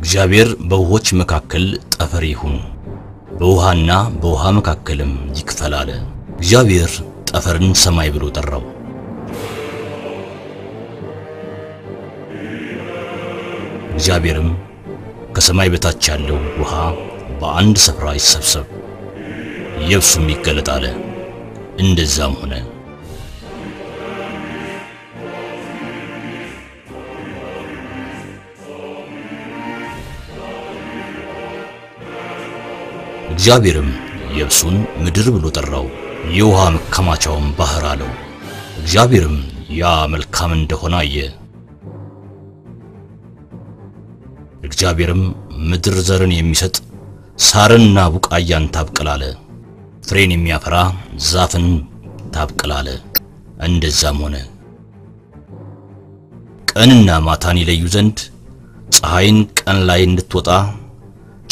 እግዚአብሔር በውኆች መካከል ጠፈር ይሁን፣ በውሃና በውሃ መካከልም ይክፈል አለ። እግዚአብሔር ጠፈርን ሰማይ ብሎ ጠራው። እግዚአብሔርም ከሰማይ በታች ያለው ውሃ በአንድ ስፍራ ይሰብሰብ፣ የብሱም ይገለጥ አለ። እንደዛም ሆነ። እግዚአብሔርም የብሱን ምድር ብሎ ጠራው፣ የውሃ መከማቻውን ባህር አለው። እግዚአብሔርም ያ መልካም እንደሆነ አየ። እግዚአብሔርም ምድር ዘርን የሚሰጥ ሳርንና ቡቃያን ታብቅል አለ። ፍሬን የሚያፈራ ዛፍን ታብቅል አለ። እንደዛም ሆነ። ቀንና ማታን ይለዩ ዘንድ ፀሐይን ቀን ላይ እንድትወጣ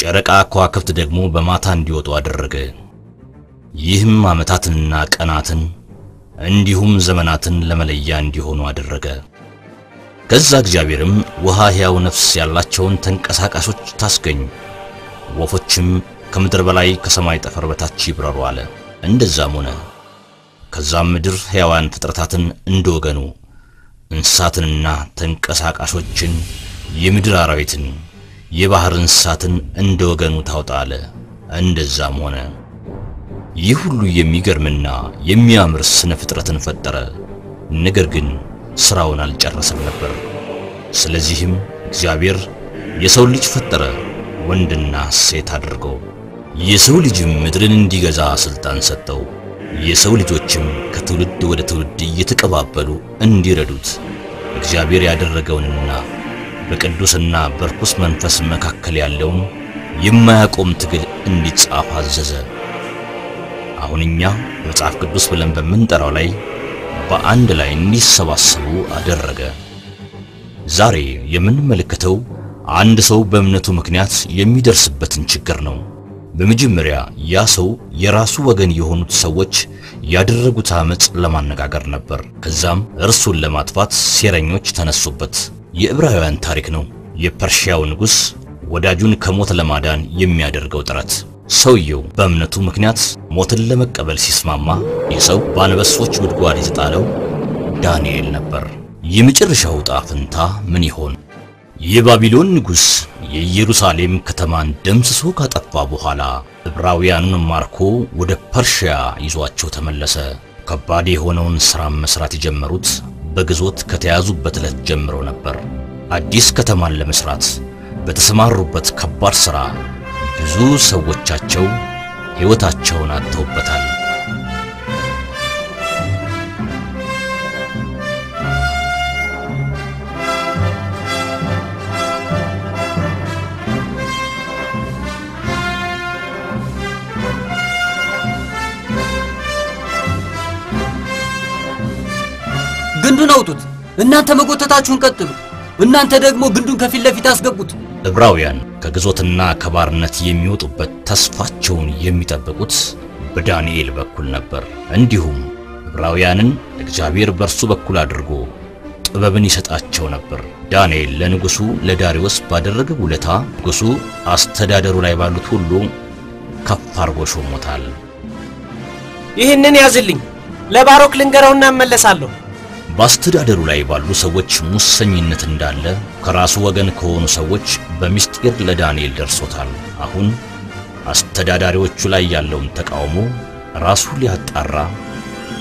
ጨረቃ ከዋክብት ደግሞ በማታ እንዲወጡ አደረገ። ይህም ዓመታትንና ቀናትን እንዲሁም ዘመናትን ለመለያ እንዲሆኑ አደረገ። ከዛ እግዚአብሔርም ውሃ ሕያው ነፍስ ያላቸውን ተንቀሳቃሾች ታስገኝ፣ ወፎችም ከምድር በላይ ከሰማይ ጠፈር በታች ይብረሩ አለ። እንደዛም ሆነ። ከዛም ምድር ሕያዋን ፍጥረታትን እንደወገኑ እንስሳትንና ተንቀሳቃሾችን የምድር አራዊትን የባህር እንስሳትን እንደ ወገኑ ታውጣ አለ። እንደዛም ሆነ። ይህ ሁሉ የሚገርምና የሚያምር ስነ ፍጥረትን ፈጠረ። ነገር ግን ሥራውን አልጨረሰም ነበር። ስለዚህም እግዚአብሔር የሰው ልጅ ፈጠረ፣ ወንድና ሴት አድርገው። የሰው ልጅም ምድርን እንዲገዛ ሥልጣን ሰጠው። የሰው ልጆችም ከትውልድ ወደ ትውልድ እየተቀባበሉ እንዲረዱት እግዚአብሔር ያደረገውንና በቅዱስና በርኩስ መንፈስ መካከል ያለውን የማያቆም ትግል እንዲጻፍ አዘዘ። አሁን እኛ መጽሐፍ ቅዱስ ብለን በምንጠራው ላይ በአንድ ላይ እንዲሰባሰቡ አደረገ። ዛሬ የምንመለከተው አንድ ሰው በእምነቱ ምክንያት የሚደርስበትን ችግር ነው። በመጀመሪያ ያ ሰው የራሱ ወገን የሆኑት ሰዎች ያደረጉት አመጽ ለማነጋገር ነበር። ከዛም እርሱን ለማጥፋት ሴረኞች ተነሱበት። የዕብራውያን ታሪክ ነው። የፐርሺያው ንጉሥ ወዳጁን ከሞት ለማዳን የሚያደርገው ጥረት። ሰውየው በእምነቱ ምክንያት ሞትን ለመቀበል ሲስማማ ይህ ሰው በአንበሶች ጉድጓድ የተጣለው ዳንኤል ነበር። የመጨረሻው ዕጣ ፈንታ ምን ይሆን? የባቢሎን ንጉሥ የኢየሩሳሌም ከተማን ደምስሶ ካጠፋ በኋላ ዕብራውያኑን ማርኮ ወደ ፐርሺያ ይዟቸው ተመለሰ። ከባድ የሆነውን ሥራም መሥራት የጀመሩት በግዞት ከተያዙበት ዕለት ጀምሮ ነበር። አዲስ ከተማን ለመስራት በተሰማሩበት ከባድ ሥራ ብዙ ሰዎቻቸው ሕይወታቸውን አጥተውበታል። ግንዱን አውጡት። እናንተ መጎተታችሁን ቀጥሉ። እናንተ ደግሞ ግንዱን ከፊት ለፊት አስገቡት። ዕብራውያን ከግዞትና ከባርነት የሚወጡበት ተስፋቸውን የሚጠብቁት በዳንኤል በኩል ነበር። እንዲሁም ዕብራውያንን እግዚአብሔር በእርሱ በኩል አድርጎ ጥበብን ይሰጣቸው ነበር። ዳንኤል ለንጉሡ ለዳሪዮስ ባደረገ ውለታ ንጉሡ አስተዳደሩ ላይ ባሉት ሁሉ ከፍ አርጎ ሾሞታል። ይህንን ያዝልኝ፣ ለባሮክ ልንገረውና እመለሳለሁ። በአስተዳደሩ ላይ ባሉ ሰዎች ሙሰኝነት እንዳለ ከራሱ ወገን ከሆኑ ሰዎች በምስጢር ለዳንኤል ደርሶታል። አሁን አስተዳዳሪዎቹ ላይ ያለውን ተቃውሞ ራሱ ሊያጣራ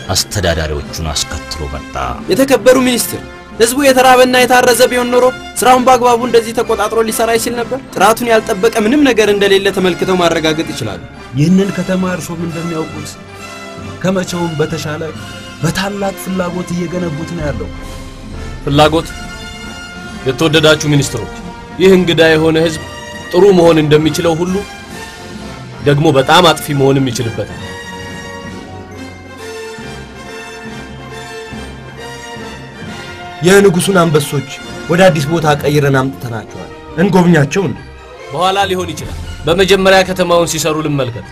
አስተዳዳሪዎቹን አስከትሎ መጣ። የተከበሩ ሚኒስትር፣ ህዝቡ የተራበና የታረዘ ቢሆን ኖሮ ስራውን በአግባቡ እንደዚህ ተቆጣጥሮ ሊሰራ ይችል ነበር። ጥራቱን ያልጠበቀ ምንም ነገር እንደሌለ ተመልክተው ማረጋገጥ ይችላሉ። ይህንን ከተማ እርሶም እንደሚያውቁት ከመቼውም በተሻለ በታላቅ ፍላጎት እየገነቡት ነው ያለው። ፍላጎት የተወደዳችሁ ሚኒስትሮች፣ ይህ እንግዳ የሆነ ህዝብ ጥሩ መሆን እንደሚችለው ሁሉ ደግሞ በጣም አጥፊ መሆንም ይችልበታል። የንጉሱን አንበሶች ወደ አዲስ ቦታ ቀይረን አምጥተናቸዋል። እንጎብኛቸው እንዴ? በኋላ ሊሆን ይችላል። በመጀመሪያ ከተማውን ሲሰሩ ልመልከት።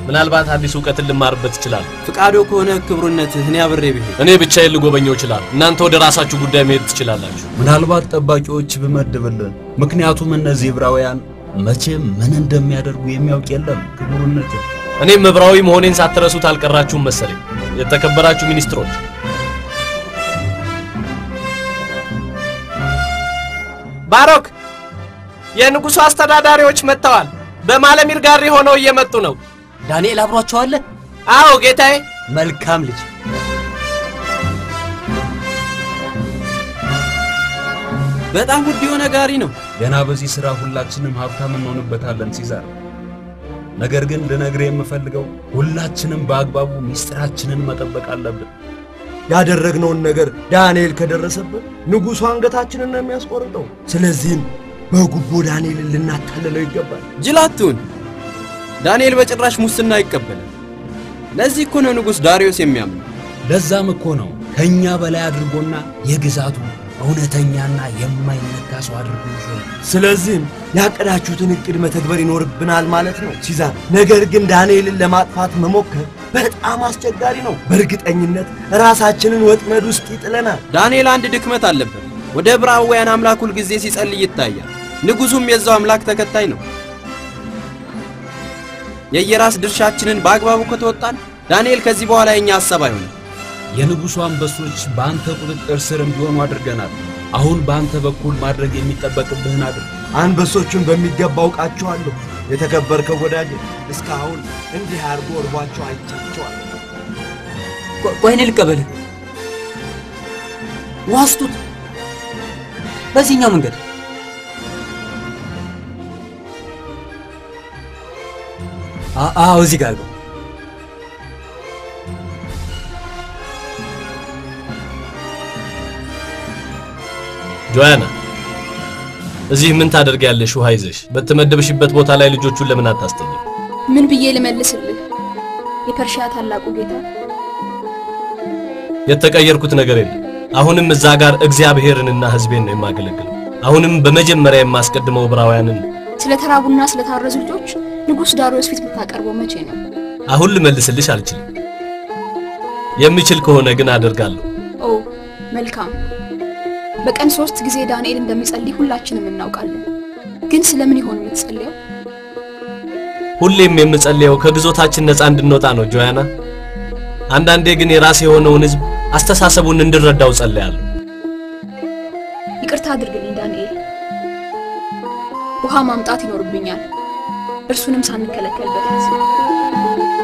ምናልባት አዲስ እውቀትን ልማርበት እችላለሁ። ፍቃዶ ከሆነ ክብሩነትህ እኔ አብሬ ብሄድ እኔ ብቻዬን ልጎበኘው እችላለሁ። እናንተ ወደ ራሳችሁ ጉዳይ መሄድ ትችላላችሁ። ምናልባት ጠባቂዎች ብመድብልን። ምክንያቱም እነዚህ ዕብራውያን መቼም ምን እንደሚያደርጉ የሚያውቅ የለም። ክቡርነት እኔም ዕብራዊ መሆኔን ሳትረሱት አልቀራችሁም መሰለኝ። የተከበራችሁ ሚኒስትሮች፣ ባሮክ፣ የንጉሡ አስተዳዳሪዎች መጥተዋል። በማለሚር ጋሪ ሆነው እየመጡ ነው። ዳንኤል አብሯቸው አለ? አዎ ጌታዬ። መልካም ልጅ። በጣም ውድ የሆነ ጋሪ ነው። ገና በዚህ ሥራ ሁላችንም ሀብታም እንሆንበታለን ሲዛር። ነገር ግን ልነግርህ የምፈልገው ሁላችንም በአግባቡ ምስጢራችንን መጠበቅ አለብን። ያደረግነውን ነገር ዳንኤል ከደረሰበት ንጉሡ አንገታችንን ነው የሚያስቆርጠው። ስለዚህም በጉቦ ዳንኤልን ልናታልለው ይገባል። ጅላቱን ዳንኤል በጭራሽ ሙስና አይቀበልም። ለዚህ እኮ ነው ንጉሥ ዳሪዮስ የሚያምነው። ለዛም እኮ ነው ከኛ በላይ አድርጎና የግዛቱ እውነተኛና የማይነካ ሰው አድርጎ ይሾመ። ስለዚህም ያቀዳችሁትን እቅድ መተግበር ይኖርብናል ማለት ነው ሲዛር። ነገር ግን ዳንኤልን ለማጥፋት መሞከር በጣም አስቸጋሪ ነው። በእርግጠኝነት ራሳችንን ወጥመድ ውስጥ ይጥለናል። ዳንኤል አንድ ድክመት አለበት። ወደ ዕብራውያን አምላክ ሁል ጊዜ ሲጸልይ ይታያል። ንጉሡም የዛው አምላክ ተከታይ ነው። የየራስ ድርሻችንን በአግባቡ ከተወጣን ዳንኤል ከዚህ በኋላ የኛ ሐሳብ አይሆንም። የንጉሡ አንበሶች በአንተ ቁጥጥር ስር እንዲሆኑ አድርገናል። አሁን በአንተ በኩል ማድረግ የሚጠበቅብህን አድርግ። አንበሶቹን በሚገባ አውቃቸዋለሁ። የተከበርከው ወዳጅ፣ እስካሁን እንዲህ አድርጎ እርቧቸው አይቻቸዋል። ቆ- ቆይ እኔ ልቀበልህ። ውሃ ስጡት። በዚህኛው መንገድ አዎ፣ እዚህ ጋር ጆያና እዚህ ምን ታደርጊያለሽ? ውሃ ይዘሽ በተመደብሽበት ቦታ ላይ ልጆቹን ለምን አታስተኝም? ምን ብዬ ልመልስልህ? የፐርሺያ ታላቁ ጌታ የተቀየርኩት ነገር የለም። አሁንም እዛ ጋር እግዚአብሔርንና ሕዝቤን ነው የማገለግለው። አሁንም በመጀመሪያ የማስቀድመው ዕብራውያንን ነው። ስለ ተራቡና ስለ ታረዙ ልጆች ንጉሥ ዳሪዮስ ፊት የምታቀርበው መቼ ነው? አሁን ልመልስልሽ አልችልም። የምችል ከሆነ ግን አደርጋለሁ። ኦ መልካም። በቀን ሶስት ጊዜ ዳንኤል እንደሚጸልይ ሁላችንም እናውቃለን። ግን ስለምን ይሆን የምትጸልየው? ሁሌም የምጸልየው ከግዞታችን ነፃ እንድንወጣ ነው ጆያና። አንዳንዴ ግን የራሴ የሆነውን ሕዝብ አስተሳሰቡን እንድረዳው ጸልያለሁ። ይቅርታ አድርግልኝ ዳንኤል። ውሃ ማምጣት ይኖርብኛል፣ እርሱንም ሳንከለከል በፊት።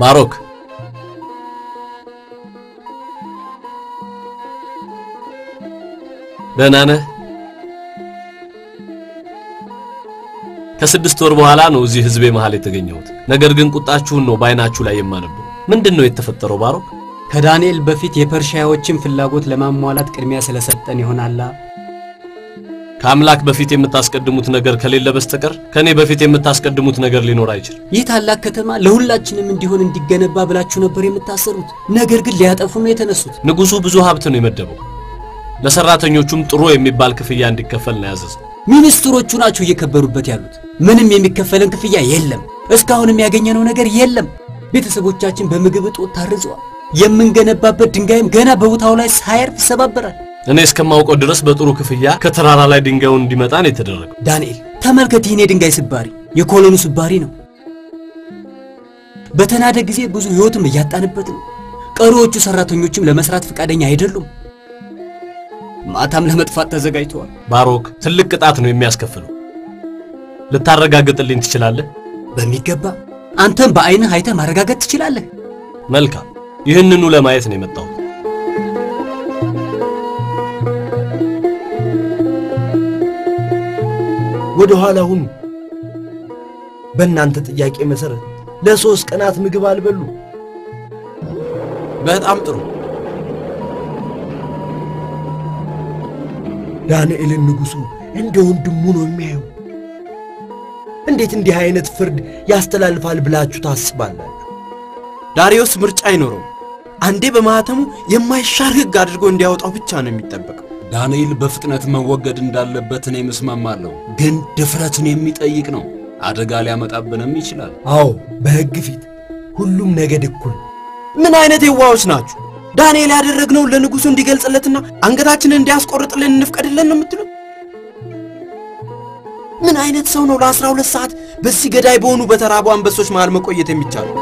ባሮክ ደህና ነህ? ከስድስት ወር በኋላ ነው እዚህ ህዝቤ መሃል የተገኘሁት። ነገር ግን ቁጣችሁን ነው በአይናችሁ ላይ የማነበው። ምንድን ነው የተፈጠረው ባሮክ? ከዳንኤል በፊት የፐርሺያዎችን ፍላጎት ለማሟላት ቅድሚያ ስለሰጠን ይሆናላ። ከአምላክ በፊት የምታስቀድሙት ነገር ከሌለ በስተቀር ከኔ በፊት የምታስቀድሙት ነገር ሊኖር አይችልም። ይህ ታላቅ ከተማ ለሁላችንም እንዲሆን እንዲገነባ ብላችሁ ነበር የምታሰሩት። ነገር ግን ሊያጠፉ ነው የተነሱት። ንጉሡ ብዙ ሀብት ነው የመደበው። ለሰራተኞቹም ጥሩ የሚባል ክፍያ እንዲከፈል ነው ያዘዘው። ሚኒስትሮቹ ናቸው እየከበሩበት ያሉት። ምንም የሚከፈለን ክፍያ የለም። እስካሁንም ያገኘነው ነገር የለም። ቤተሰቦቻችን በምግብ እጦት ታርዘዋል። የምንገነባበት ድንጋይም ገና በቦታው ላይ ሳያርፍ ይሰባበራል። እኔ እስከማውቀው ድረስ በጥሩ ክፍያ ከተራራ ላይ ድንጋዩን እንዲመጣ ነው የተደረገው። ዳንኤል ተመልከት፣ ይህን የድንጋይ ስባሪ የኮሎኑ ስባሪ ነው። በተናደ ጊዜ ብዙ ሕይወትም እያጣንበት ነው። ቀሪዎቹ ሰራተኞችም ለመስራት ፈቃደኛ አይደሉም። ማታም ለመጥፋት ተዘጋጅተዋል። ባሮክ ትልቅ ቅጣት ነው የሚያስከፍለው። ልታረጋግጥልኝ ትችላለህ? በሚገባ አንተም በአይንህ አይተህ ማረጋገጥ ትችላለህ። መልካም፣ ይህንኑ ለማየት ነው የመጣሁት። ወደ ኋላ ሁኑ። በእናንተ ጥያቄ መሰረት ለሶስት ቀናት ምግብ አልበሉ። በጣም ጥሩ። ዳንኤልን ንጉሡ እንደ ወንድሙ ነው የሚያየው። እንዴት እንዲህ አይነት ፍርድ ያስተላልፋል ብላችሁ ታስባላችሁ? ዳሪዮስ ምርጫ አይኖረውም። አንዴ በማህተሙ የማይሻር ሕግ አድርጎ እንዲያወጣው ብቻ ነው የሚጠበቀው። ዳንኤል በፍጥነት መወገድ እንዳለበት እኔም እስማማለሁ። ግን ድፍረትን የሚጠይቅ ነው። አደጋ ሊያመጣብንም ይችላል። አዎ፣ በሕግ ፊት ሁሉም ነገድ እኩል። ምን አይነት የዋዎች ናችሁ? ዳንኤል ያደረግነውን ለንጉሡ እንዲገልጽለትና አንገታችንን እንዲያስቆርጥልን እንፍቀድለን ነው የምትሉት? ምን አይነት ሰው ነው ለአስራ ሁለት ሰዓት በዚህ ገዳይ በሆኑ በተራቡ አንበሶች መሃል መቆየት የሚቻለው?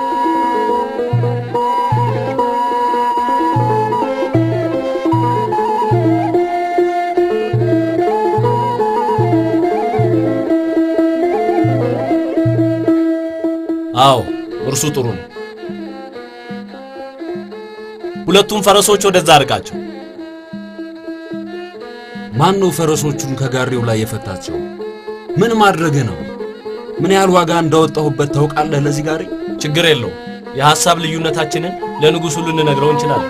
አዎ እርሱ ጥሩ ነው። ሁለቱም ፈረሶች ወደዛ አርቃቸው። ማን ነው ፈረሶቹን ከጋሪው ላይ የፈታቸው? ምን ማድረግ ነው? ምን ያህል ዋጋ እንዳወጣሁበት ታውቃለህ ለዚህ ጋሪ? ችግር የለውም። የሐሳብ ልዩነታችንን ለንጉሡ ልንነግረው እንችላለን።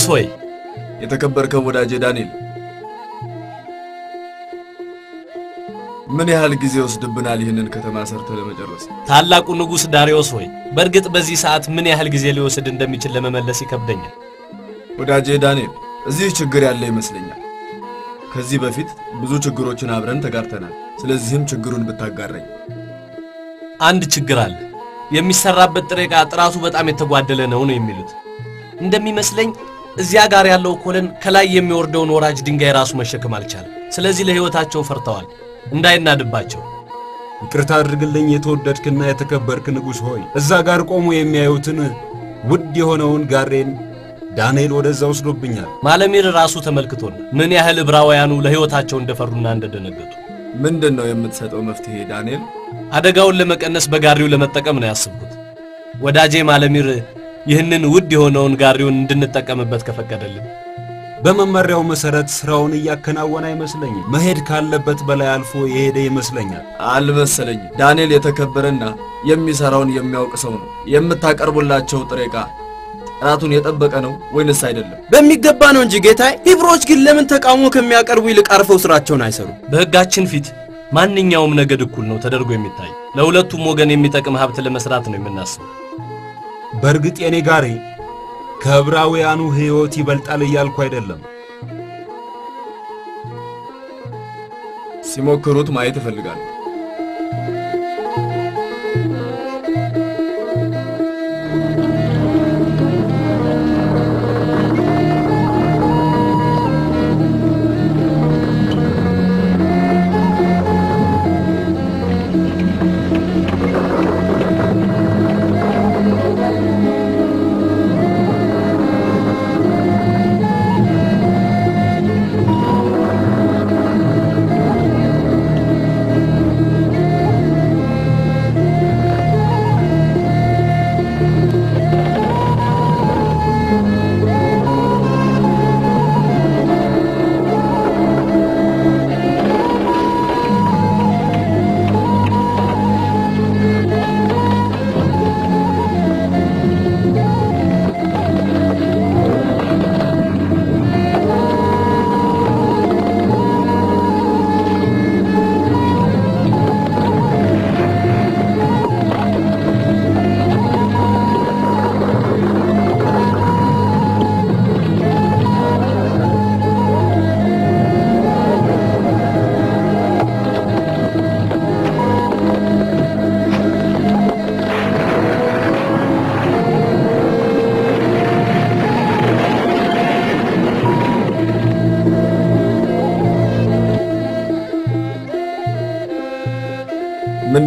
ንጉሥ ሆይ የተከበርከው ወዳጄ ዳንኤል ምን ያህል ጊዜ ወስድብናል ይህንን ከተማ ሰርተ ለመጨረስ? ታላቁ ንጉሥ ዳሪዮስ ሆይ በእርግጥ በዚህ ሰዓት ምን ያህል ጊዜ ሊወስድ እንደሚችል ለመመለስ ይከብደኛል። ወዳጄ ዳንኤል እዚህ ችግር ያለ ይመስለኛል። ከዚህ በፊት ብዙ ችግሮችን አብረን ተጋርተናል። ስለዚህም ችግሩን ብታጋራኝ። አንድ ችግር አለ። የሚሰራበት ጥሬ ዕቃ ጥራቱ በጣም የተጓደለ ነው ነው የሚሉት። እንደሚመስለኝ እዚያ ጋር ያለው ኮለን ከላይ የሚወርደውን ወራጅ ድንጋይ ራሱ መሸከም አልቻለም። ስለዚህ ለሕይወታቸው ፈርተዋል እንዳይናድባቸው። ይቅርታ አድርግልኝ የተወደድክና የተከበርክ ንጉሥ ሆይ፣ እዛ ጋር ቆሞ የሚያዩትን ውድ የሆነውን ጋሬን ዳንኤል ወደዛ ወስዶብኛል። ማለሚር ራሱ ተመልክቶን ምን ያህል ዕብራውያኑ ለሕይወታቸው እንደፈሩና እንደደነገጡ። ምንድን ነው የምትሰጠው መፍትሄ ዳንኤል? አደጋውን ለመቀነስ በጋሪው ለመጠቀም ነው ያስብኩት። ወዳጄ ማለሚር ይህንን ውድ የሆነውን ጋሪውን እንድንጠቀምበት ከፈቀደልን በመመሪያው መሰረት ስራውን እያከናወነ አይመስለኝም። መሄድ ካለበት በላይ አልፎ የሄደ ይመስለኛል። አልመሰለኝም። ዳንኤል የተከበረና የሚሰራውን የሚያውቅ ሰው ነው። የምታቀርቡላቸው ጥሬ ዕቃ ጥራቱን የጠበቀ ነው ወይንስ አይደለም? በሚገባ ነው እንጂ ጌታዬ። ሂብሮች ግን ለምን ተቃውሞ ከሚያቀርቡ ይልቅ አርፈው ስራቸውን አይሰሩም? በሕጋችን ፊት ማንኛውም ነገድ እኩል ነው ተደርጎ የሚታይ ለሁለቱም ወገን የሚጠቅም ሀብት ለመስራት ነው የምናስበው። በእርግጥ የኔ ጋሪ ከዕብራውያኑ ሕይወት ይበልጣል እያልኩ አይደለም። ሲሞክሩት ማየት እፈልጋለሁ።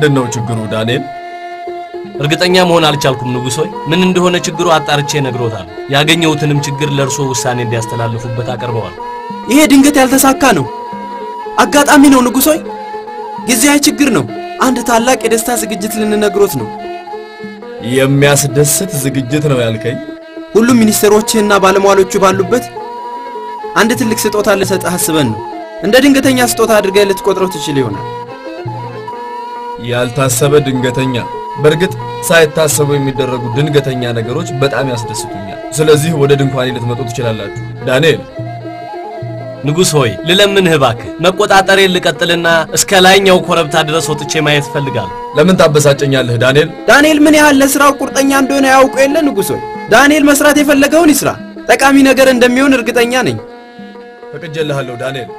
ምንድን ነው ችግሩ ዳንኤል? እርግጠኛ መሆን አልቻልኩም ንጉሥ ሆይ። ምን እንደሆነ ችግሩ አጣርቼ ነግሮታል። ያገኘሁትንም ችግር ለእርሶ ውሳኔ እንዲያስተላልፉበት አቀርበዋል። ይሄ ድንገት ያልተሳካ ነው፣ አጋጣሚ ነው ንጉሥ ሆይ። ጊዜያዊ ችግር ነው። አንድ ታላቅ የደስታ ዝግጅት ልንነግሮት ነው። የሚያስደስት ዝግጅት ነው ያልከኝ? ሁሉም ሚኒስትሮችህና ባለሟሎቹ ባሉበት አንድ ትልቅ ስጦታ ልሰጥህ አስበን ነው። እንደ ድንገተኛ ስጦታ አድርገህ ልትቆጥረው ትችል ይሆናል። ያልታሰበ ድንገተኛ። በእርግጥ ሳይታሰቡ የሚደረጉ ድንገተኛ ነገሮች በጣም ያስደስቱኛል። ስለዚህ ወደ ድንኳኔ ልትመጡ ትችላላችሁ። ዳንኤል ንጉሥ ሆይ ልለምንህ እባክህ መቆጣጠሬን ልቀጥልና እስከ ላይኛው ኮረብታ ድረስ ወጥቼ ማየት እፈልጋለሁ። ለምን ታበሳጨኛለህ? ዳንኤል ዳንኤል ምን ያህል ለስራው ቁርጠኛ እንደሆነ ያውቁ የለ ንጉሥ ሆይ። ዳንኤል መስራት የፈለገውን ይስራ። ጠቃሚ ነገር እንደሚሆን እርግጠኛ ነኝ። ፈቅጄልሃለሁ ዳንኤል።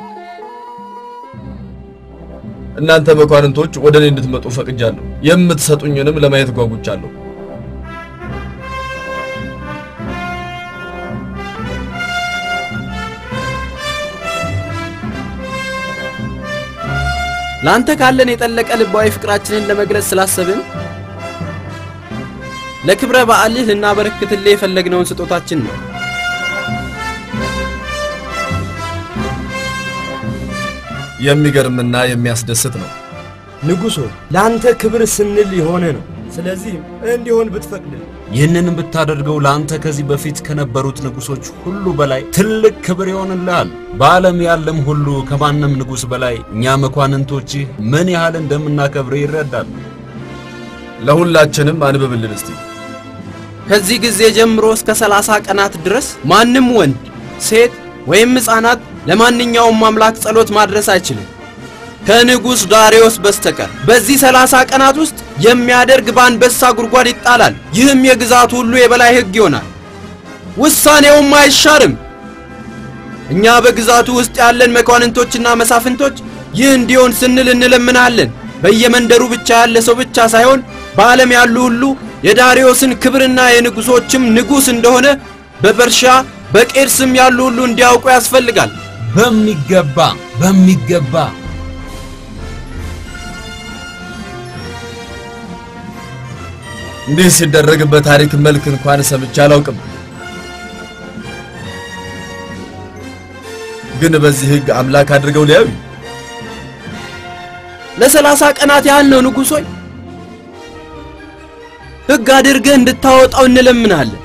እናንተ መኳንንቶች ወደ እኔ እንድትመጡ ፈቅጃለሁ። የምትሰጡኝንም ለማየት ጓጉቻለሁ። ለአንተ ካለን የጠለቀ ልባዊ ፍቅራችንን ለመግለጽ ስላሰብን ለክብረ በዓልህ ልናበረክትልህ የፈለግነውን ስጦታችን ነው። የሚገርምና የሚያስደስት ነው። ንጉሶ ለአንተ ክብር ስንል የሆነ ነው። ስለዚህም እንዲሆን ብትፈቅድልን ይህንን ብታደርገው ለአንተ ከዚህ በፊት ከነበሩት ንጉሶች ሁሉ በላይ ትልቅ ክብር ይሆንልሃል። በዓለም ያለም ሁሉ ከማንም ንጉሥ በላይ እኛ መኳንንቶችህ ምን ያህል እንደምናከብር ይረዳል። ለሁላችንም አንብብልን እስቲ። ከዚህ ጊዜ ጀምሮ እስከ ሰላሳ ቀናት ድረስ ማንም ወንድ፣ ሴት ወይም ሕፃናት ለማንኛውም አምላክ ጸሎት ማድረስ አይችልም ከንጉሥ ዳሪዮስ በስተቀር። በዚህ ሰላሳ ቀናት ውስጥ የሚያደርግ በአንበሳ ጉድጓድ ይጣላል። ይህም የግዛቱ ሁሉ የበላይ ሕግ ይሆናል፣ ውሳኔውም አይሻርም። እኛ በግዛቱ ውስጥ ያለን መኳንንቶችና መሳፍንቶች ይህ እንዲሆን ስንል እንለምናለን። በየመንደሩ ብቻ ያለ ሰው ብቻ ሳይሆን በዓለም ያሉ ሁሉ የዳሪዮስን ክብርና የንጉሶችም ንጉሥ እንደሆነ በፐርሻ በቄርስም ያሉ ሁሉ እንዲያውቁ ያስፈልጋል። በሚገባ በሚገባ እንዲህ ሲደረግ በታሪክ መልክ እንኳን ሰምቼ አላውቅም። ግን በዚህ ሕግ አምላክ አድርገው ሊያዩ ለሰላሳ ቀናት ያህል ነው ንጉሥ ሆይ ሕግ አድርገህ እንድታወጣው እንለምናለን።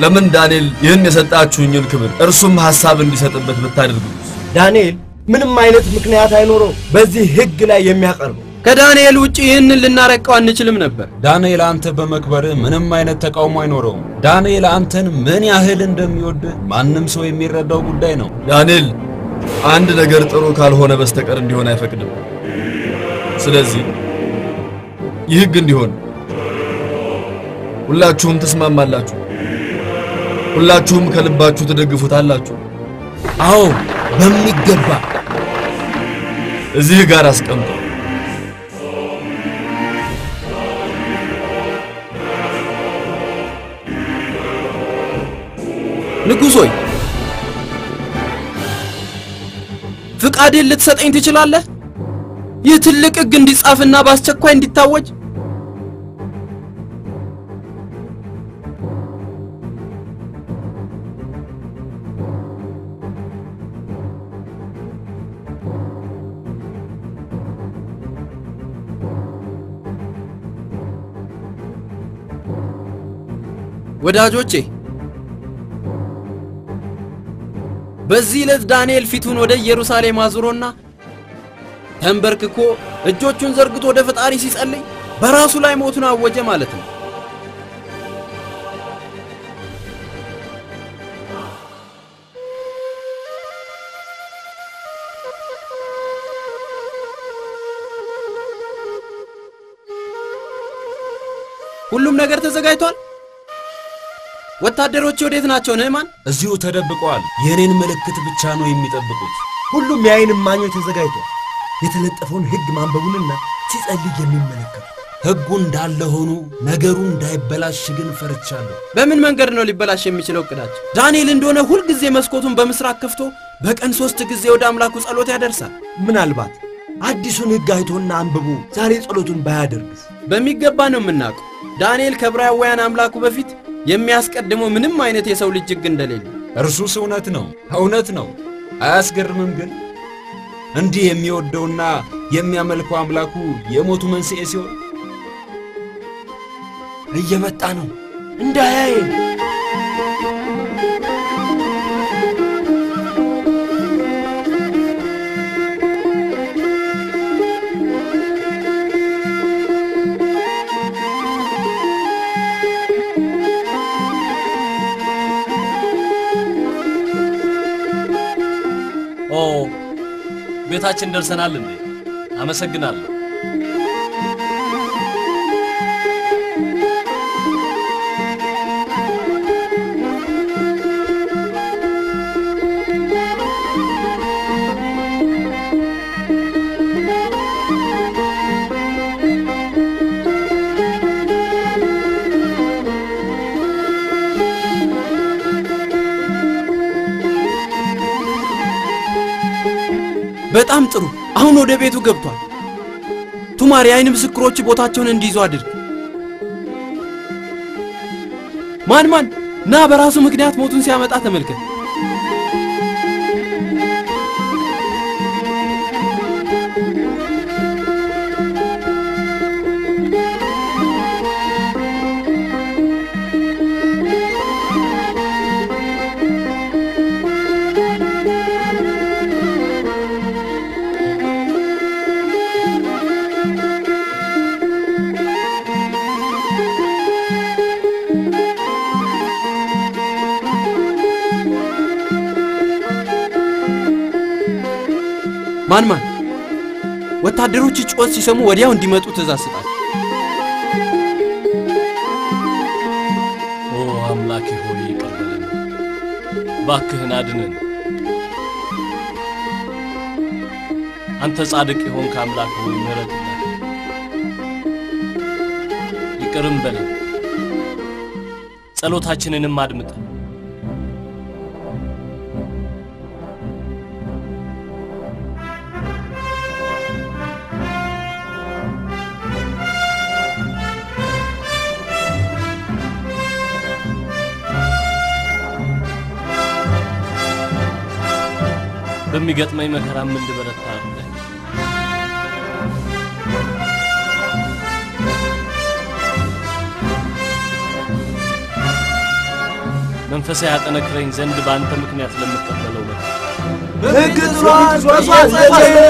ለምን ዳንኤል ይህን የሰጣችሁኝን ክብር እርሱም ሐሳብ እንዲሰጥበት ብታደርጉት? ዳንኤል ምንም አይነት ምክንያት አይኖረው በዚህ ሕግ ላይ የሚያቀርበው ከዳንኤል ውጪ ይህንን ልናረቀው አንችልም ነበር። ዳንኤል አንተ በመክበርህ ምንም አይነት ተቃውሞ አይኖረውም። ዳንኤል አንተን ምን ያህል እንደሚወድህ ማንም ሰው የሚረዳው ጉዳይ ነው። ዳንኤል አንድ ነገር ጥሩ ካልሆነ በስተቀር እንዲሆን አይፈቅድም። ስለዚህ ይህ ሕግ እንዲሆን ሁላችሁም ትስማማላችሁ? ሁላችሁም ከልባችሁ ትደግፉታላችሁ? አዎ በሚገባ እዚህ ጋር አስቀምጡ። ንጉሥ ሆይ ፍቃድን ልትሰጠኝ ትችላለህ? ይህ ትልቅ ሕግ እንዲጻፍና በአስቸኳይ እንዲታወጅ ወዳጆቼ በዚህ ዕለት ዳንኤል ፊቱን ወደ ኢየሩሳሌም አዙሮና ተንበርክኮ እጆቹን ዘርግቶ ወደ ፈጣሪ ሲጸልይ በራሱ ላይ ሞቱን አወጀ ማለት ነው። ሁሉም ነገር ተዘጋጅቷል። ወታደሮች ወዴት ናቸው? ንዕማን እዚሁ ተደብቀዋል። የእኔን ምልክት ብቻ ነው የሚጠብቁት። ሁሉም የዓይን እማኞች ተዘጋጅቷል። የተለጠፈውን ሕግ ማንበቡንና ሲጸልይ የሚመለከቱ ሕጉ እንዳለ ሆኖ ነገሩ እንዳይበላሽ ግን ፈርቻለሁ። በምን መንገድ ነው ሊበላሽ የሚችለው እቅዳቸው? ዳንኤል እንደሆነ ሁልጊዜ መስኮቱን በምስራቅ ከፍቶ በቀን ሶስት ጊዜ ወደ አምላኩ ጸሎት ያደርሳል። ምናልባት አዲሱን ሕግ አይቶና አንብቦ ዛሬ ጸሎቱን ባያደርግስ? በሚገባ ነው የምናውቀው። ዳንኤል ከዕብራውያን አምላኩ በፊት የሚያስቀድመው ምንም አይነት የሰው ልጅ ሕግ እንደሌለ። እርሱስ እውነት ነው፣ እውነት ነው። አያስገርምም ግን እንዲህ የሚወደውና የሚያመልከው አምላኩ የሞቱ መንስኤ ሲሆን እየመጣ ነው እንዳያየን። ቤታችን ደርሰናል እንዴ? አመሰግናለሁ። በጣም ጥሩ። አሁን ወደ ቤቱ ገብቷል። ቱማር የአይን ምስክሮች ቦታቸውን እንዲይዙ አድርግ። ማን ማን ና በራሱ ምክንያት ሞቱን ሲያመጣ ተመልከት። ማን ማን ወታደሮች ጩኸት ሲሰሙ ወዲያው እንዲመጡ ትእዛዝ ስጣቸው። ኦ አምላኬ ሆይ ይቅር በለን፣ እባክህን አድነን። አንተ ጻድቅ የሆንክ አምላክ ሆይ ምሕረት ይቅርም በለን፣ ጸሎታችንንም አድምጠን። በሚገጥመኝ መከራም እንድበረታ አድርገኝ። መንፈሳ ያጠነክረኝ ዘንድ በአንተ ምክንያት ለምቀበለው ጥሷል፣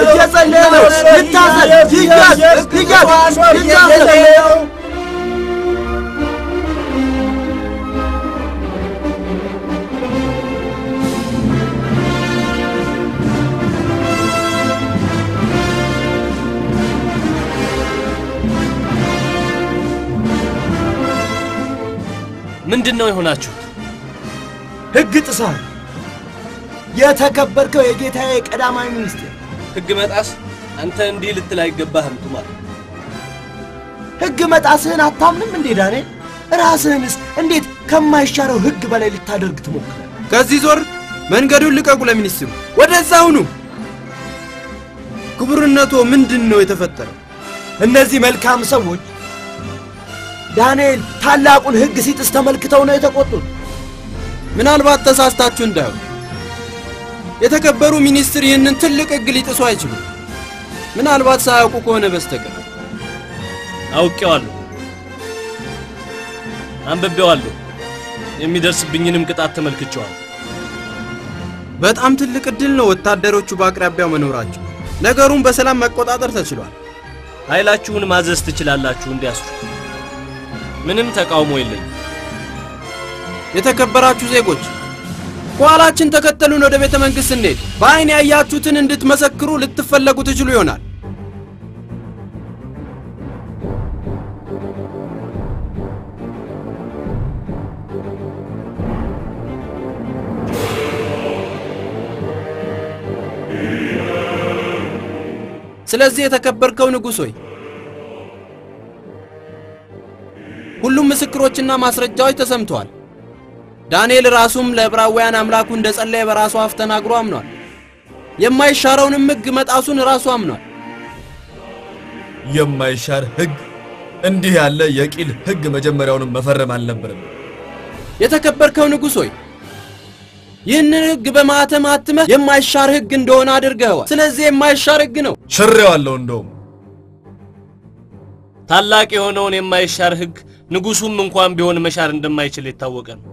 እየጸለየ ነው። ይታሰር፣ ይያዝ፣ ይያዝ፣ ምንድን ነው የሆናችሁት? ሕግ ጥሷል። የተከበርከው የጌታዬ ቀዳማዊ ሚኒስትር ሕግ መጣስ አንተ እንዲህ ልትል አይገባህም ቱማር። ሕግ መጣስህን አታምንም እንዴ ዳንኤል? ራስህንስ እንዴት ከማይሻረው ሕግ በላይ ልታደርግ ትሞክራለህ? ከዚህ ዞር፣ መንገዱን ልቀቁ። ለሚኒስትሩ ወደዛ ሁኑ። ክቡርነቶ ምንድን ነው የተፈጠረው? እነዚህ መልካም ሰዎች ዳንኤል ታላቁን ሕግ ሲጥስ ተመልክተው ነው የተቆጡት። ምናልባት ተሳስታችሁ እንዳይሆን የተከበሩ ሚኒስትር ይህንን ትልቅ ሕግ ሊጥሱ አይችሉም። ምናልባት ሳያውቁ ከሆነ በስተቀር አውቄዋለሁ፣ አንብቤዋለሁ፣ የሚደርስብኝንም ቅጣት ተመልክቼዋለሁ። በጣም ትልቅ ዕድል ነው ወታደሮቹ በአቅራቢያው መኖራቸው። ነገሩን በሰላም መቆጣጠር ተችሏል። ኃይላችሁን ማዘዝ ትችላላችሁ እንዲያስሩ። ምንም ተቃውሞ የለኝም። የተከበራችሁ ዜጎች ከኋላችን ተከተሉን። ወደ ቤተ መንግሥት ስንሄድ በዐይን ያያችሁትን እንድትመሰክሩ ልትፈለጉ ትችሉ ይሆናል። ስለዚህ የተከበርከው ንጉሥ ሆይ ምስክሮችና ማስረጃዎች ተሰምተዋል። ዳንኤል ራሱም ለዕብራውያን አምላኩ እንደ ጸለየ በራሱ አፍ ተናግሮ አምኗል። የማይሻረውንም ሕግ መጣሱን ራሱ አምኗል። የማይሻር ሕግ እንዲህ ያለ የቂል ሕግ መጀመሪያውንም መፈረም አልነበረም። የተከበርከው ንጉሥ ሆይ ይህንን ሕግ በማኅተም አትመህ የማይሻር ሕግ እንደሆነ አድርገኸዋል። ስለዚህ የማይሻር ሕግ ነው። ሽሬዋለሁ። እንደውም ታላቅ የሆነውን የማይሻር ሕግ ንጉሡም እንኳን ቢሆን መሻር እንደማይችል የታወቀ ነው።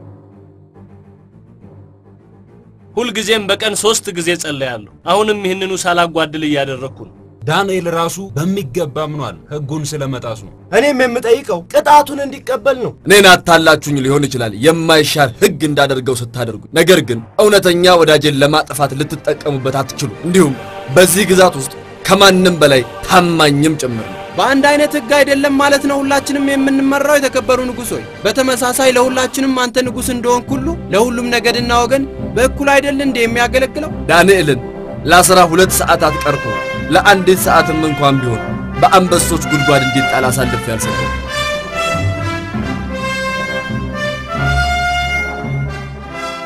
ሁልጊዜም በቀን ሦስት ጊዜ ጸለያለሁ። አሁንም ይህንኑ ሳላጓድል እያደረግኩ ነው። ዳንኤል ራሱ በሚገባ አምኗል ሕጉን ስለመጣሱ። እኔም የምጠይቀው ቅጣቱን እንዲቀበል ነው። እኔን አታላችሁኝ ሊሆን ይችላል የማይሻር ሕግ እንዳደርገው ስታደርጉ፣ ነገር ግን እውነተኛ ወዳጄን ለማጥፋት ልትጠቀሙበት አትችሉ። እንዲሁም በዚህ ግዛት ውስጥ ከማንም በላይ ታማኝም ጭምር ነው። በአንድ አይነት ሕግ አይደለም ማለት ነው ሁላችንም የምንመራው የተከበሩ ንጉሥ ሆይ። በተመሳሳይ ለሁላችንም አንተ ንጉሥ እንደሆንክ ሁሉ ለሁሉም ነገድና ወገን በእኩል አይደል እንደ የሚያገለግለው? ዳንኤልን ለአስራ ሁለት ሰዓታት ቀርቶ ለአንዲት ሰዓትም እንኳን ቢሆን በአንበሶች ጉድጓድ እንዲጣል አሳልፌ አልሰጠም።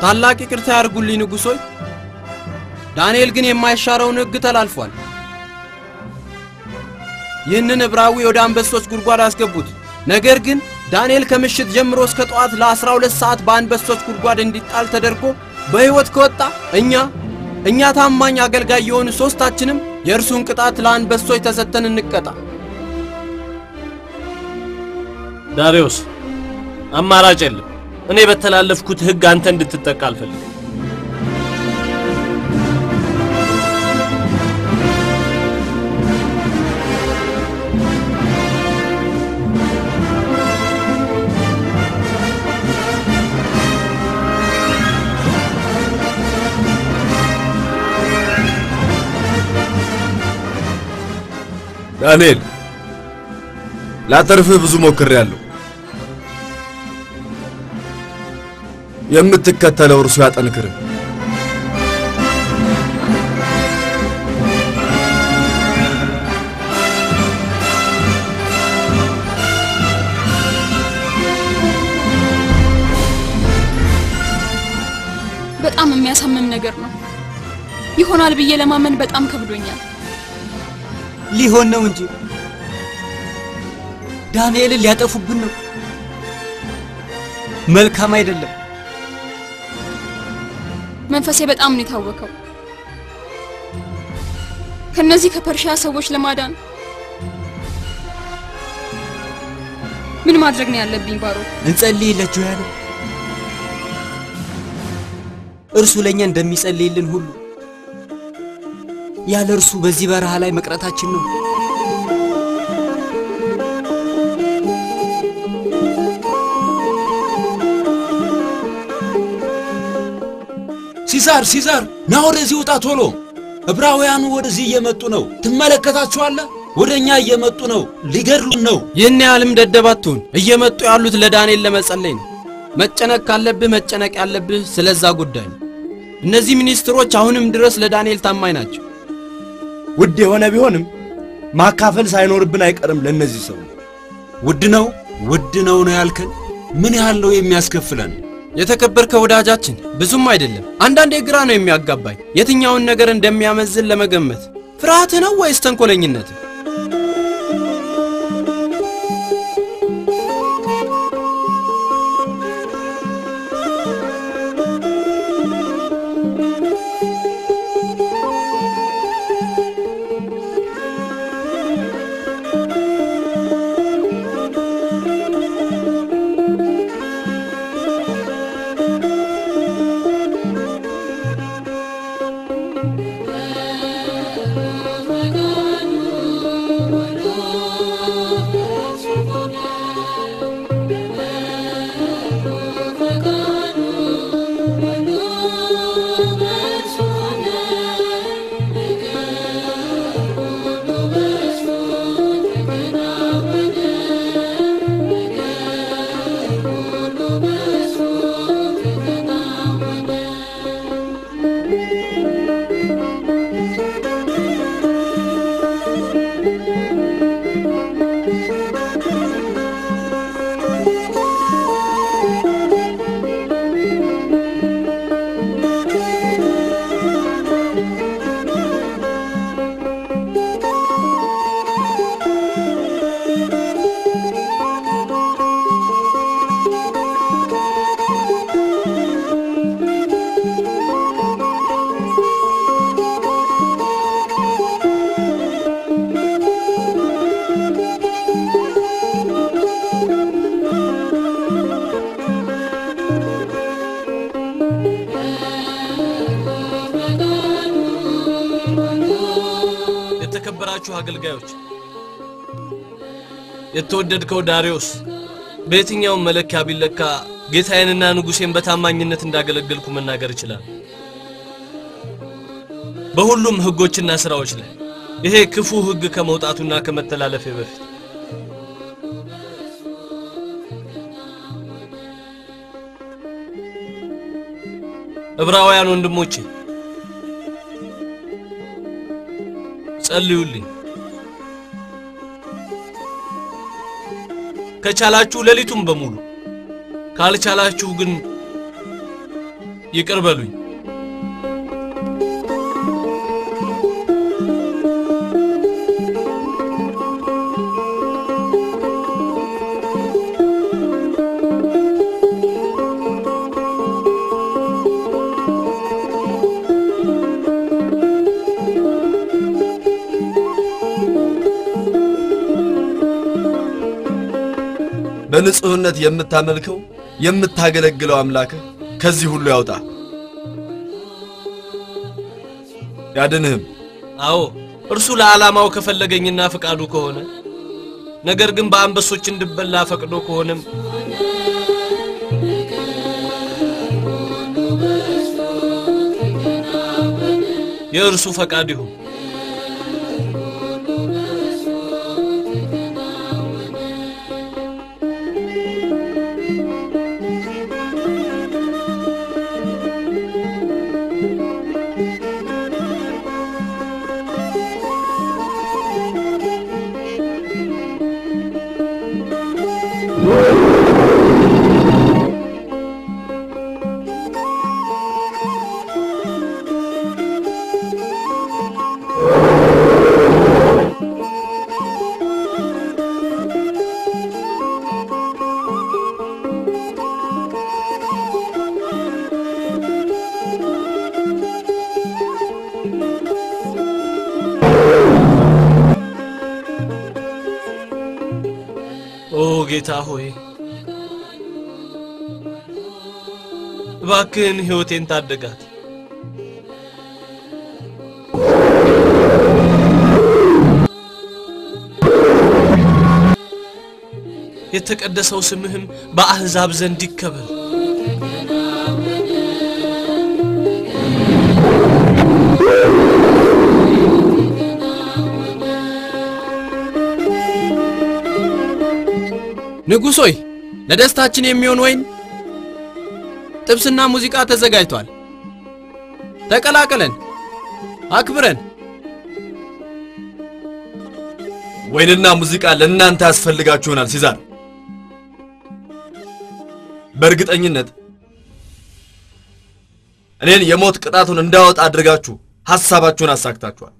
ታላቅ ይቅርታ ያድርጉልኝ ሆይ። ዳንኤል ግን የማይሻረውን ሕግ ተላልፏል። ይህንን ዕብራዊ ወደ አንበሶች ጉድጓድ አስገቡት። ነገር ግን ዳንኤል ከምሽት ጀምሮ እስከ ጠዋት ለ12 ሰዓት በአንበሶች ጉድጓድ እንዲጣል ተደርጎ በሕይወት ከወጣ እኛ እኛ ታማኝ አገልጋይ የሆኑ ሦስታችንም የእርሱን ቅጣት ለአንበሶች ተሰጥተን እንቀጣ። ዳሪዮስ አማራጭ የለም። እኔ በተላለፍኩት ሕግ አንተ እንድትጠቃ አልፈልግም። ዳንኤል ላተርፍህ ብዙ ሞክሬያለሁ። የምትከተለው እርሱ ያጠንክርህ። በጣም የሚያሳምም ነገር ነው። ይሆናል ብዬ ለማመን በጣም ከብዶኛል። ሊሆን ነው እንጂ ዳንኤልን ሊያጠፉብን ነው። መልካም አይደለም። መንፈሴ በጣም ነው የታወከው። ከነዚህ ከፐርሺያ ሰዎች ለማዳን ምን ማድረግ ነው ያለብኝ ባሮክ? እንጸልይላችሁ ያለው እርሱ ለእኛ እንደሚጸልይልን ሁሉ ያለ እርሱ በዚህ በረሃ ላይ መቅረታችን ነው። ሲዛር ሲዛር፣ ና ወደዚህ ውጣ ቶሎ! ዕብራውያኑ ወደዚህ እየመጡ ነው። ትመለከታቸዋለህ? ወደ እኛ እየመጡ ነው። ሊገድሉን ነው። ይህን ያህልም ደደብ አትሁን። እየመጡ ያሉት ለዳንኤል ለመጸለይ ነው። መጨነቅ ካለብህ መጨነቅ ያለብህ ስለዛ ጉዳይ ነው። እነዚህ ሚኒስትሮች አሁንም ድረስ ለዳንኤል ታማኝ ናቸው። ውድ የሆነ ቢሆንም ማካፈል ሳይኖርብን አይቀርም ለእነዚህ ሰዎች። ውድ ነው ውድ ነው ነው ያልከን? ምን ያህል ነው የሚያስከፍለን? የተከበርከ ወዳጃችን ብዙም አይደለም። አንዳንዴ ግራ ነው የሚያጋባኝ የትኛውን ነገር እንደሚያመዝን ለመገመት። ፍርሃትህ ነው ወይስ ተንኮለኝነት? የተወደድከው ዳሪዮስ በየትኛውም መለኪያ ቢለካ ጌታዬንና ንጉሴን በታማኝነት እንዳገለገልኩ መናገር ይችላል። በሁሉም ሕጎችና ሥራዎች ላይ ይሄ ክፉ ሕግ ከመውጣቱና ከመተላለፌ በፊት ዕብራውያን ወንድሞቼ ጸልዩልኝ። ከቻላችሁ ሌሊቱን በሙሉ ካልቻላችሁ ግን ይቅር በሉኝ። በንጹህነት የምታመልከው የምታገለግለው አምላክህ ከዚህ ሁሉ ያውጣ ያድንህም። አዎ እርሱ ለዓላማው ከፈለገኝና ፍቃዱ ከሆነ ነገር ግን በአንበሶች እንድበላ ፈቅዶ ከሆነም የእርሱ ፈቃድ ይሁን። እባክህን ሕይወቴን ታደጋት። የተቀደሰው ስምህም በአሕዛብ ዘንድ ይከበር። ንጉሥ ሆይ ለደስታችን የሚሆን ወይን፣ ጥብስና ሙዚቃ ተዘጋጅቷል። ተቀላቀለን፣ አክብረን። ወይንና ሙዚቃ ለእናንተ ያስፈልጋችሁ ይሆናል ሲዛር። በእርግጠኝነት እኔን የሞት ቅጣቱን እንዳወጣ አድርጋችሁ ሐሳባችሁን አሳክታችኋል።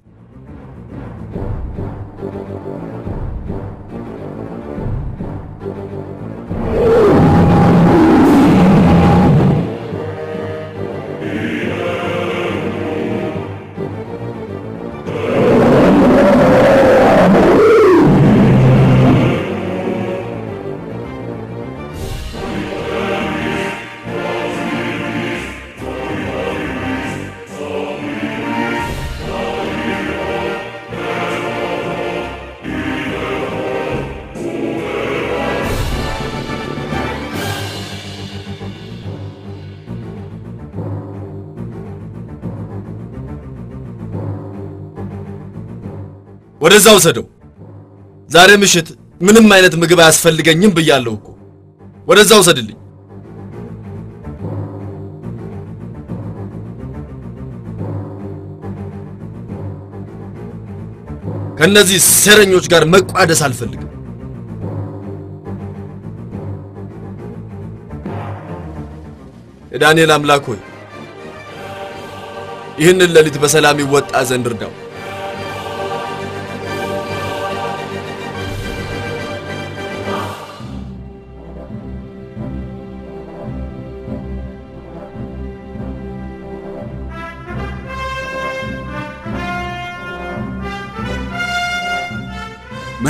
ወደዛ ውሰደው። ዛሬ ምሽት ምንም አይነት ምግብ አያስፈልገኝም ብያለሁ እኮ። ወደዛ ውሰድልኝ። ከእነዚህ ሴረኞች ጋር መቋደስ አልፈልግም። የዳንኤል አምላክ ሆይ ይህንን ሌሊት በሰላም ይወጣ ዘንድ እርዳው።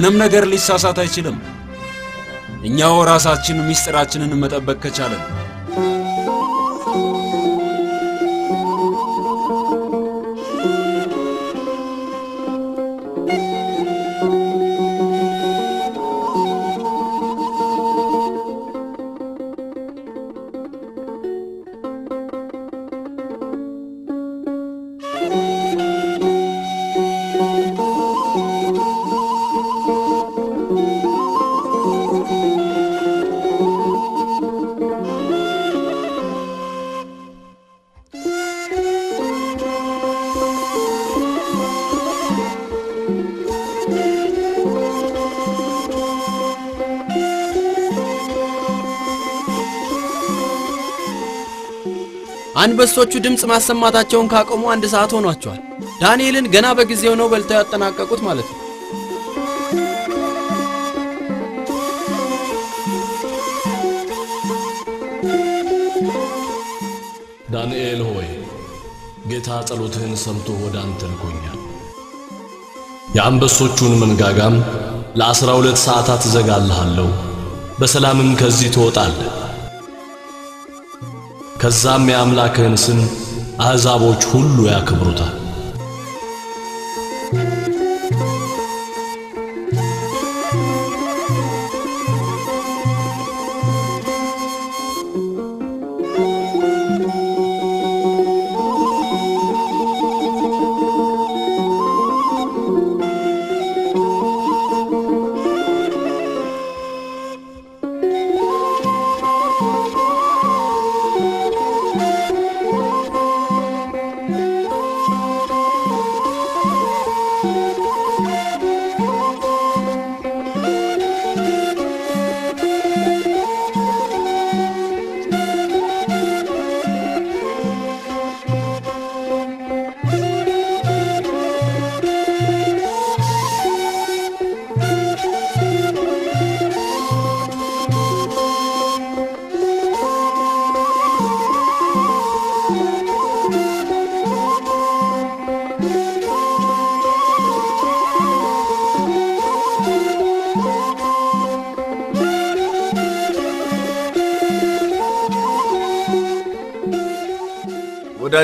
ምንም ነገር ሊሳሳት አይችልም። እኛው ራሳችን ምስጢራችንን መጠበቅ ከቻለን አንበሶቹ ድምፅ ማሰማታቸውን ካቆሙ አንድ ሰዓት ሆኗቸዋል። ዳንኤልን ገና በጊዜው ነው በልተው ያጠናቀቁት ማለት ነው። ዳንኤል ሆይ ጌታ ጸሎትህን ሰምቶ ወደ አንተ ልኮኛል። የአንበሶቹን መንጋጋም ለአስራ ሁለት ሰዓታት እዘጋልሃለሁ፣ በሰላምም ከዚህ ትወጣለህ። ከዛም የአምላክህን ስም አሕዛቦች ሁሉ ያከብሩታል።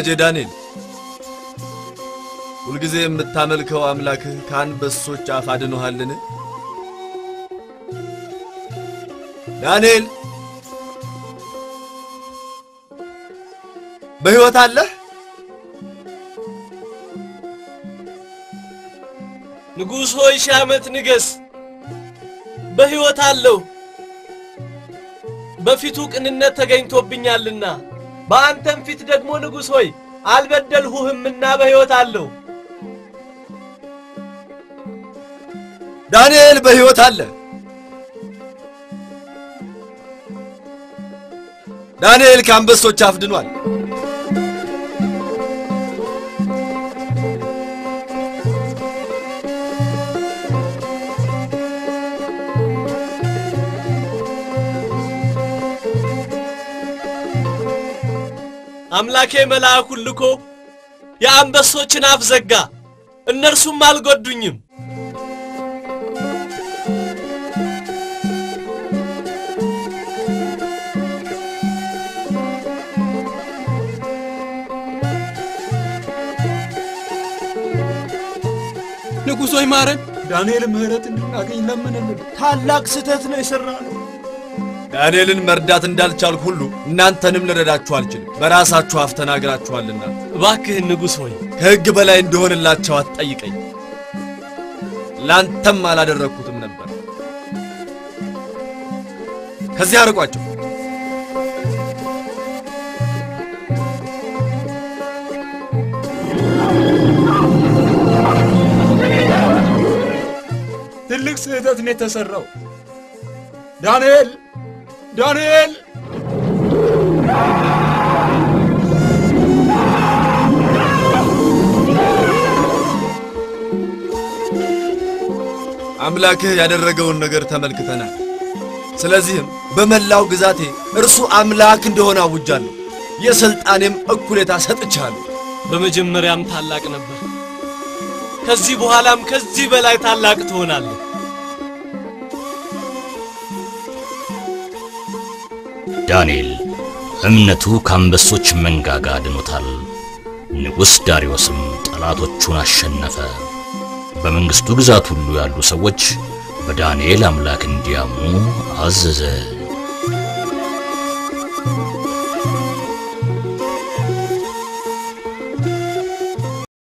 ወዳጄ ዳንኤል ሁልጊዜ የምታመልከው አምላክህ ከአንበሶች አፍ አድኖሃልን? ዳንኤል በሕይወት አለህ? ንጉሥ ሆይ ሺህ ዓመት ንገስ። በሕይወት አለሁ። በፊቱ ቅንነት ተገኝቶብኛልና በአንተም ፊት ደግሞ ንጉሥ ሆይ አልበደልሁህምና በሕይወት አለሁ። ዳንኤል በሕይወት አለ። ዳንኤል ከአንበሶች አፍ ድኗል። አምላኬ መልአኩን ልኮ የአንበሶችን አፍ ዘጋ፣ እነርሱም አልጎዱኝም። ንጉሥ ሆይ ማረን። ዳንኤል ምሕረት እንድናገኝ ለምንልን። ታላቅ ስህተት ነው የሠራነው። ዳንኤልን መርዳት እንዳልቻልኩ ሁሉ እናንተንም ልረዳችሁ አልችልም። በራሳችሁ አፍ ተናግራችኋልና እባክህን ንጉሥ ሆይ ከሕግ በላይ እንደሆንላቸው አትጠይቀኝ። ላንተም አላደረግኩትም ነበር። ከዚህ አርቋቸው። ትልቅ ስህተት ነው የተሰራው። ዳንኤል ዳንኤል አምላክህ ያደረገውን ነገር ተመልክተናል። ስለዚህም በመላው ግዛቴ እርሱ አምላክ እንደሆነ አውጃለሁ። የሥልጣኔም እኩሌታ ሰጥቻለሁ። በመጀመሪያም ታላቅ ነበር፣ ከዚህ በኋላም ከዚህ በላይ ታላቅ ትሆናለህ። ዳንኤል እምነቱ ከአንበሶች መንጋጋ አድኖታል። ንጉሥ ዳርዮስም ጠላቶቹን አሸነፈ። በመንግሥቱ ግዛት ሁሉ ያሉ ሰዎች በዳንኤል አምላክ እንዲያምኑ አዘዘ።